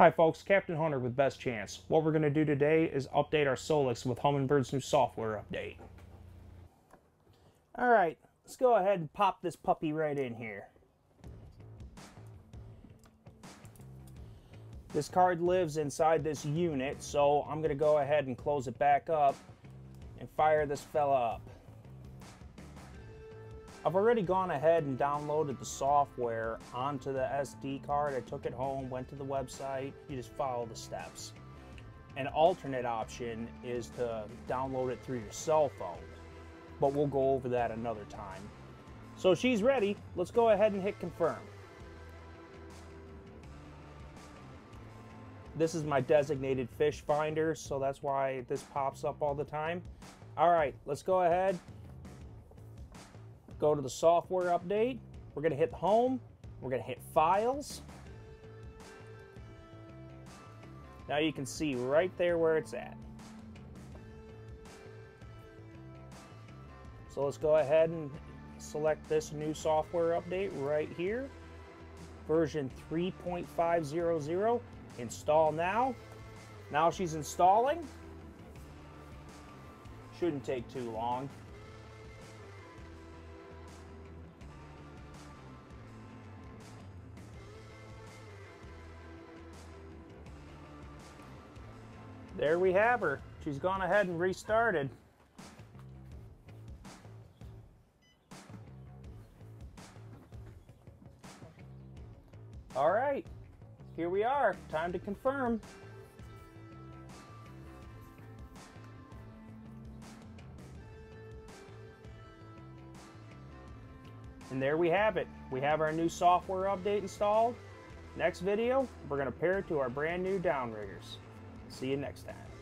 Hi folks, Captain Hunter with Best Chance. What we're going to do today is update our Solix with Humminbird's new software update. Alright, let's go ahead and pop this puppy right in here. This card lives inside this unit, so I'm going to go ahead and close it back up and fire this fella up. I've already gone ahead and downloaded the software onto the SD card. I took it home, went to the website. You just follow the steps. An alternate option is to download it through your cell phone, but we'll go over that another time. So she's ready. Let's go ahead and hit confirm. This is my designated fish finder, so that's why this pops up all the time. All right, let's go ahead go to the software update. We're going to hit home. We're going to hit files. Now you can see right there where it's at. So let's go ahead and select this new software update right here. Version 3.500. Install now. Now she's installing. Shouldn't take too long. There we have her. She's gone ahead and restarted. All right, here we are. Time to confirm. And there we have it. We have our new software update installed. Next video, we're going to pair it to our brand new downriggers. See you next time.